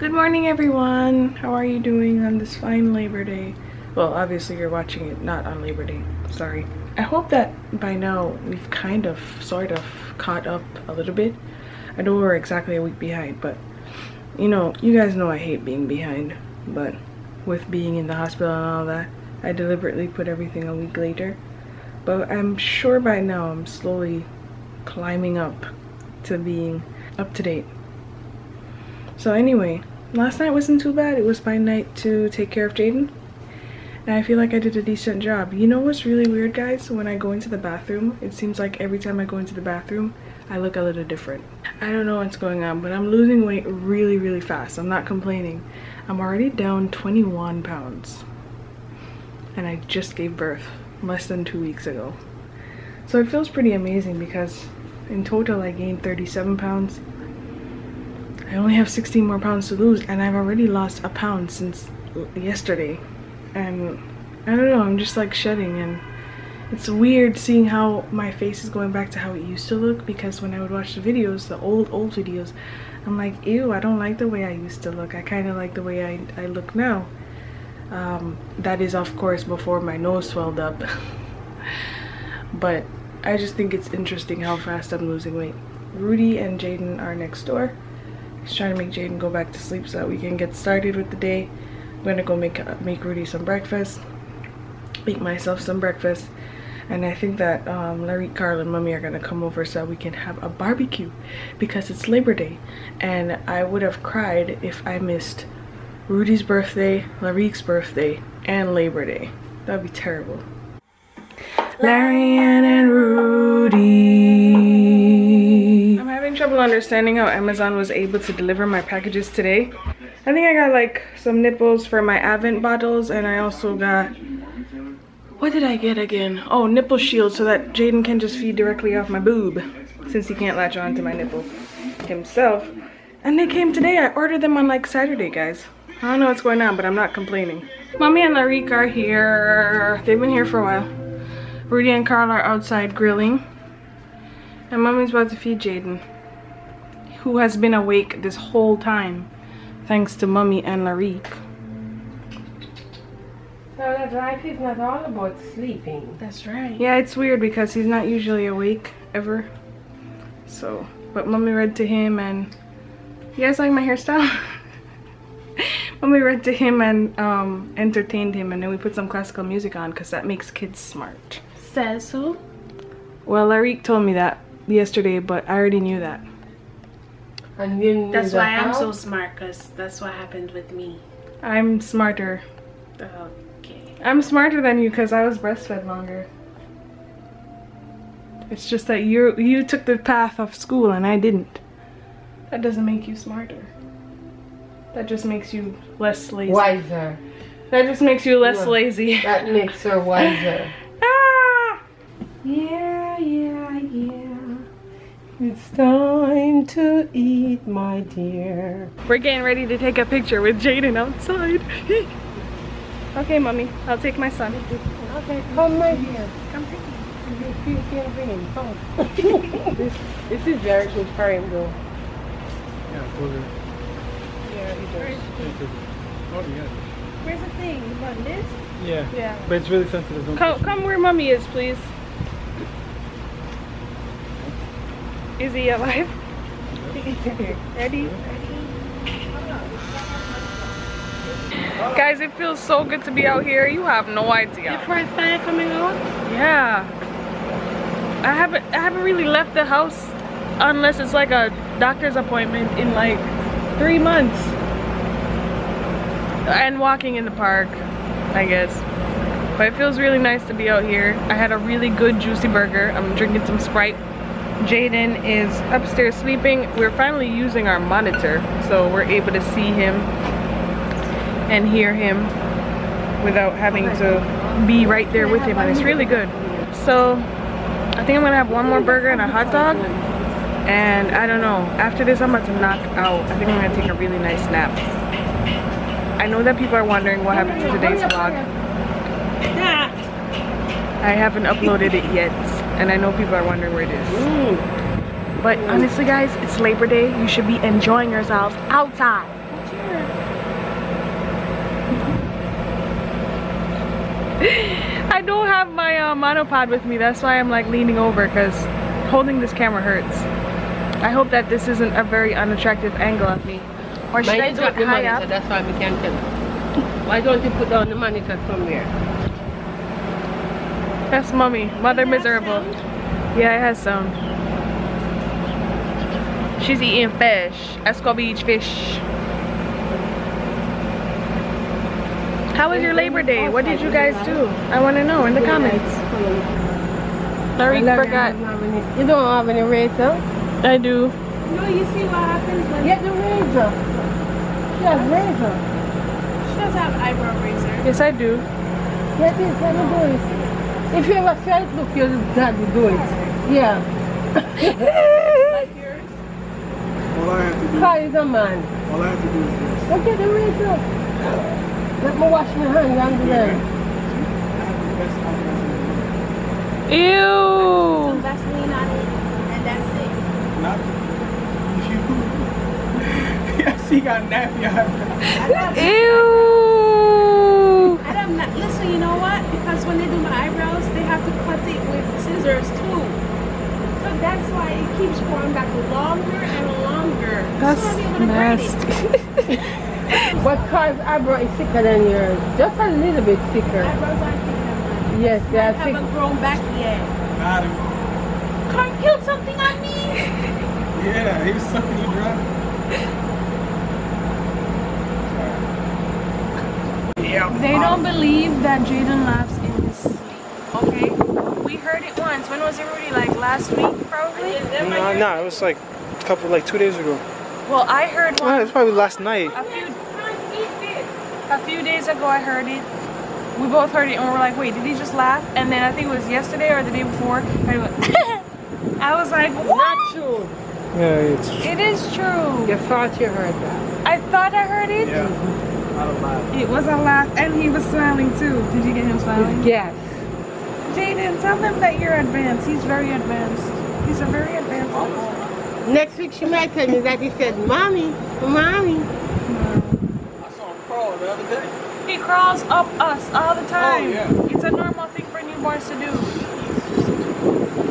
Good morning everyone! How are you doing on this fine Labor Day? Well, obviously you're watching it not on Labor Day, sorry. I hope that by now we've kind of, sort of, caught up a little bit. I know we're exactly a week behind, but you know, you guys know I hate being behind, but with being in the hospital and all that, I deliberately put everything a week later. But I'm sure by now I'm slowly climbing up to being up to date. So anyway, last night wasn't too bad. It was my night to take care of Jaden. And I feel like I did a decent job. You know what's really weird, guys? When I go into the bathroom, it seems like every time I go into the bathroom, I look a little different. I don't know what's going on, but I'm losing weight really, really fast. I'm not complaining. I'm already down 21 pounds. And I just gave birth less than two weeks ago. So it feels pretty amazing because in total I gained 37 pounds I only have 16 more pounds to lose and I've already lost a pound since yesterday. And I don't know I'm just like shedding and it's weird seeing how my face is going back to how it used to look because when I would watch the videos the old old videos I'm like ew I don't like the way I used to look. I kind of like the way I, I look now. Um, that is of course before my nose swelled up. But I just think it's interesting how fast I'm losing weight. Roody and Jaden are next door He's trying to make Jaden go back to sleep so that we can get started with the day. I'm gonna go make uh, make Roody some breakfast, make myself some breakfast, and I think that um, Larry, Carl, and Mommy are gonna come over so we can have a barbecue because it's Labor Day, and I would have cried if I missed Roody's birthday, Larry's birthday, and Labor Day. That'd be terrible. Larry and Roody trouble understanding how Amazon was able to deliver my packages today. I think I got like some nipples for my Avent bottles and I also got, what did I get again? Oh, nipple shield so that Jaden can just feed directly off my boob since he can't latch on to my nipple himself. And they came today. I ordered them on like Saturday, guys. I don't know what's going on, but I'm not complaining. Mommy and Larique are here. They've been here for a while. Roody and Carl are outside grilling. And mommy's about to feed Jaden who has been awake this whole time thanks to mommy and Larique. So that life is not all about sleeping. That's right. Yeah, it's weird because he's not usually awake ever. So, but mommy read to him and you guys like my hairstyle? mommy read to him and um, entertained him and then we put some classical music on because that makes kids smart. Says so? Well, Larique told me that yesterday, but I already knew that. And that's why I'm so smart, because that's what happened with me. I'm smarter. Okay. I'm smarter than you because I was breastfed longer. It's just that you you took the path of school and I didn't. That doesn't make you smarter. That just makes you less lazy. Wiser. That just makes you less lazy. That makes her wiser. It's time to eat, my dear. We're getting ready to take a picture with Jaden outside. okay, mommy, I'll take my son. Okay, come my dear. Come take me. You can bring him. Come. this, this is very good for him, though. Yeah, closer. Yeah, he does. Oh, yeah. Where's the thing? You want this? Yeah. Yeah. But it's really sensitive. Come, come where mommy is, please. Is he alive? Ready? Guys, it feels so good to be out here. You have no idea. Your first time coming out? Yeah. I haven't I haven't really left the house unless it's like a doctor's appointment in like three months. And walking in the park, I guess. But it feels really nice to be out here. I had a really good juicy burger. I'm drinking some Sprite Jaden is upstairs sleeping. We're finally using our monitor so we're able to see him and hear him without having to be right there with him and it's really good. So I think I'm gonna have one more burger and a hot dog and I don't know after this I'm about to knock out. I think I'm gonna take a really nice nap. I know that people are wondering what happened to today's vlog. I haven't uploaded it yet and I know people are wondering where it is. Mm. But mm. honestly guys, it's Labor Day. You should be enjoying yourselves outside. I don't have my uh, monopod with me. That's why I'm like leaning over because holding this camera hurts. I hope that this isn't a very unattractive angle of me. Or should Mine I do it high monitor. That's why I can't tell. Why don't you put down the monitor somewhere? That's mommy. Mother miserable. Yeah, it has some. She's eating fish. Escovitch fish. How was your Labor Day? What did you guys do? I want to know in the comments. Larry forgot. You don't have any razor? I do. No, you see what happens when Get the razor. She has razor. she does have eyebrow razor. Yes, I do. Get this, let me do it. If you have a felt look, your dad will do it. Yeah. Like yours. All I have to do, Carl is a man. all I have to do is this. Look at the razor. Let me wash my hands and Yeah, then. man. I have the best confidence in the Ew. Some Vaseline on it, and that's it. Not you. yeah, she got nappy eyebrows. I got Ew. I don't listen, you know what? Because when they do my eyebrows, they have to cut it with scissors too. So that's why it keeps growing back longer and longer. That's so I'll be able it. nasty. But Carl's eyebrow is thicker than yours. Just a little bit thicker. Eyebrows aren't thicker. Yes, they are Mine thick. haven't grown back yet. Got him. Carl killed something on me. Yeah, he was sucking you dry. Yeah. They don't believe that Jaden laughs in his sleep. Okay? We heard it once. When was it, Roody? Like last week, probably? No, no, it was like a couple, like two days ago. Well, I heard No, one it was probably last night. a few a few days ago. I heard it. We both heard it, and we were like, "Wait, did he just laugh?" And then I think it was yesterday or the day before. And he went, I was like, "What?" Not true. Yeah, it's. It is true. You thought you heard that. I thought I heard it. Yeah. I don't lie. It was a laugh, and he was smiling too. Did you get him smiling? Yes. Jaden, tell him that you're advanced. He's very advanced. He's a very advanced. adult. Next week she might tell me that he said, Mommy, Mommy. I saw him crawl the other day. He crawls up us all the oh, time. Oh, yeah. It's a normal thing for newborns to do.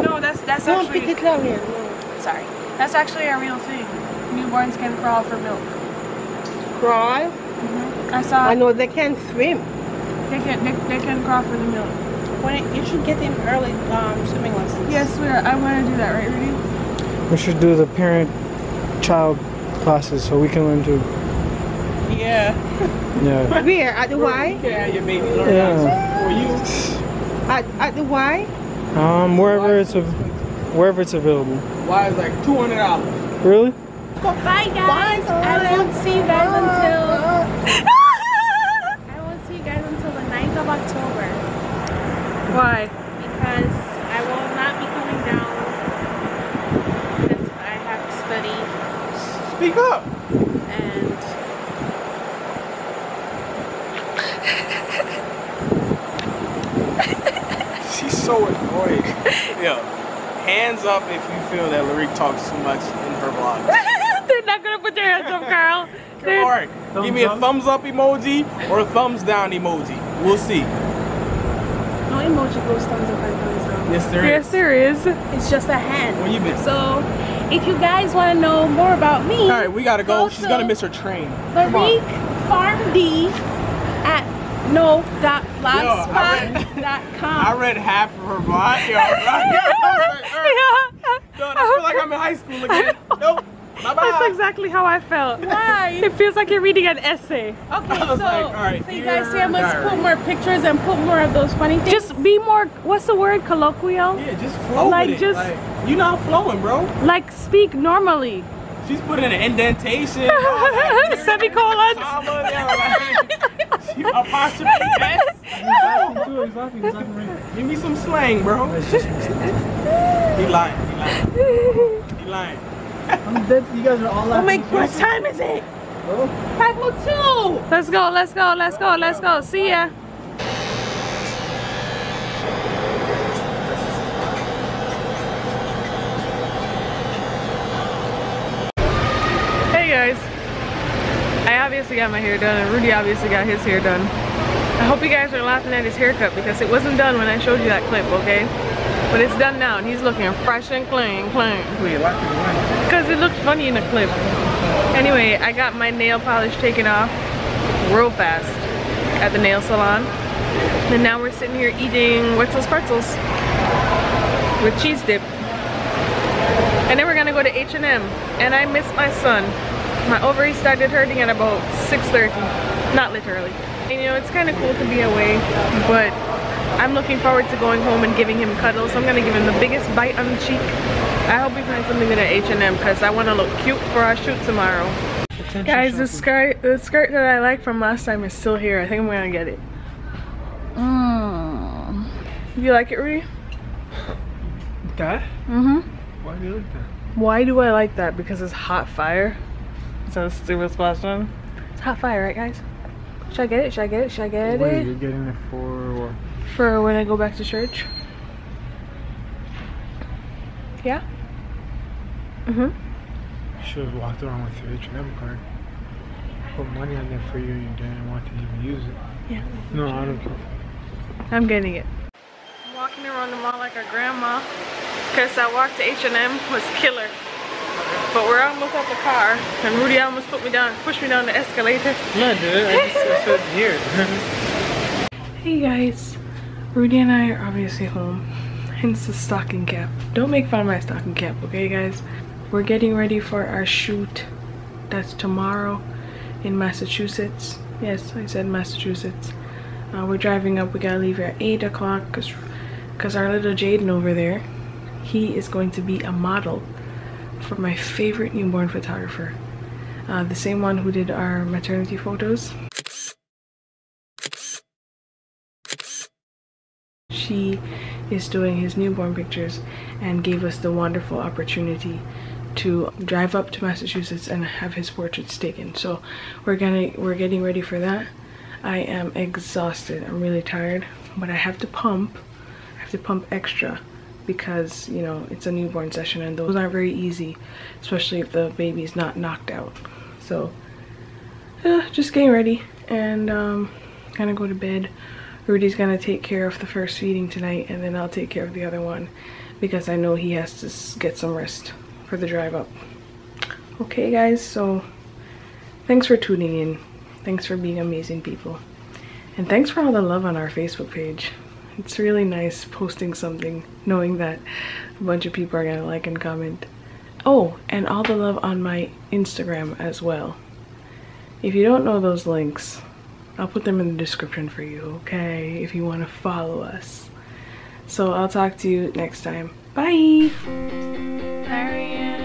No, that's that's Don't pick actually it down here. No. sorry. That's actually a real thing. Newborns can crawl for milk. Crawl. I saw I know they can swim. they can they, they can crawl for the milk. When it, you should get them early um, swimming lessons. Yes, we are. I want to do that, right, Roody? We should do the parent-child classes so we can learn too. Yeah. Yeah. Where? At the Y? Yeah, your baby learn Yeah. for you. At, at the Y? Um, wherever it's av- wherever it's available. Why is like two hundred dollars? Really? Bye guys. I won't see you guys until I won't see you guys until the 9th of October Why? because I will not be coming down because I have to study Speak up. and She's so annoying. Yo, hands up if you feel that Lyric talks too much in her vlog. They're not gonna put their hands up, Carl. They're- Alright, give me a thumbs up emoji or a thumbs down emoji. We'll see. no emoji goes thumbs up and thumbs down. Yes, there is. Yes, there is. It's just a hand. Where you been? So if you guys want to know more about me, Alright, we gotta go. go She's to gonna miss her train. Come on. Farm D at no dot I blogspot.com. read half of her vlog. Yo, right? Yo, I was like, er, done. I feel like I'm in high school again. Nope. Bye That's exactly how I felt. Why? It feels like you're reading an essay. Okay, so, like, all right, so you guys say I must diary. put more pictures and put more of those funny things. Just be more, what's the word, colloquial? Yeah, just flow Like, just- Like, you not flowing, bro. Like, speak normally. She's putting an indentation. Oh, weird Semicolons. comma, yeah, like, she apostrophe S. Give me some slang, bro. he lying. He lying. He lying. I'm dead. You guys are all oh my what time is it? 502! Let's go, let's go, let's go, let's go. See ya. Hey guys. I obviously got my hair done and Roody obviously got his hair done. I hope you guys are laughing at his haircut because it wasn't done when I showed you that clip, okay? But it's done now and he's looking fresh and clean, clean. Because it looked funny in the clip. Anyway, I got my nail polish taken off real fast at the nail salon. And now we're sitting here eating Wetzel's pretzels with cheese dip. And then we're gonna go to H&M. And I miss my son. My ovaries started hurting at about 6.30. Not literally. And, you know, it's kind of cool to be away, but I'm looking forward to going home and giving him cuddles. So I'm gonna give him the biggest bite on the cheek. I hope we find something good at H&M because I want to look cute for our shoot tomorrow. Attention Guys, the skirt, the skirt that I like from last time is still here. I think I'm gonna get it. Mm. You like it, Roody? That? Mm-hmm. Why do you like that? Why do I like that? Because it's hot fire. Is that a stupid question? It's hot fire, right, guys? Should I get it? Should I get it? Should I get Wait, it? you're getting it for what? For when I go back to church. Yeah? Mm-hmm. should have walked around with your H&M card. Put money on there for you and you didn't want to even use it. Yeah. No, I don't care. I'm getting it. I'm walking around the mall like a grandma. Because I walked to H&M was killer. But we're almost at the car. And Roody almost put me down, pushed me down the escalator. No, dude. I just I said here. hey guys. Roody and I are obviously home. Hence the stocking cap. Don't make fun of my stocking cap, okay guys? We're getting ready for our shoot. That's tomorrow in Massachusetts. Yes, I said Massachusetts. Uh, we're driving up. We gotta leave here at 8 o'clock because because our little Jaden over there, he is going to be a model for my favorite newborn photographer. Uh, the same one who did our maternity photos. She is doing his newborn pictures and gave us the wonderful opportunity to drive up to Massachusetts and have his portraits taken. So we're gonna we're getting ready for that. I am exhausted. I'm really tired, but I have to pump. I have to pump extra because you know it's a newborn session and those aren't very easy, especially if the baby's not knocked out. So uh, just getting ready and um, gonna go to bed. Roody's gonna take care of the first feeding tonight and then I'll take care of the other one because I know he has to get some rest for the drive up. Okay guys, so thanks for tuning in. Thanks for being amazing people. And thanks for all the love on our Facebook page. It's really nice posting something knowing that a bunch of people are gonna like and comment. Oh, and all the love on my Instagram as well. If you don't know those links, I'll put them in the description for you, okay? If you want to follow us. So I'll talk to you next time. Bye! Bye.